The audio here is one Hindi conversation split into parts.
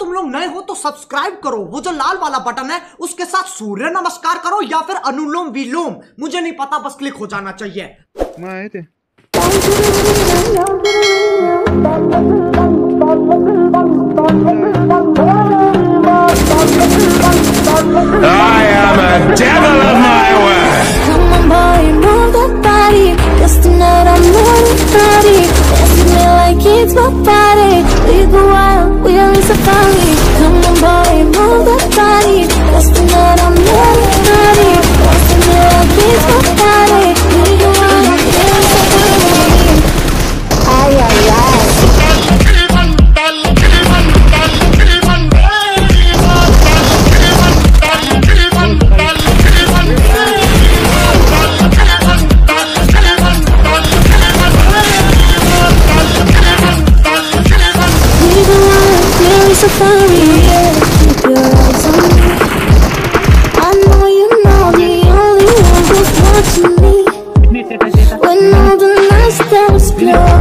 तुम लोग नए हो तो सब्सक्राइब करो वो जो लाल वाला बटन है उसके साथ सूर्य नमस्कार करो या फिर अनुलोम विलोम मुझे नहीं पता बस क्लिक हो जाना चाहिए आए थे I am a devil of my word. Come on, boy, move that body. Cause tonight I'm naughty, naughty. Dancing me like it's my party. We go wild, we are in safari. Safari. Keep your eyes on me. I know you know the only one who's watching me. When all the lights that explode Come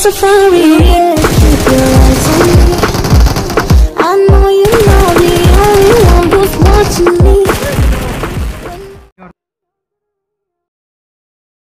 safari. Yeah, keep your eyes on me.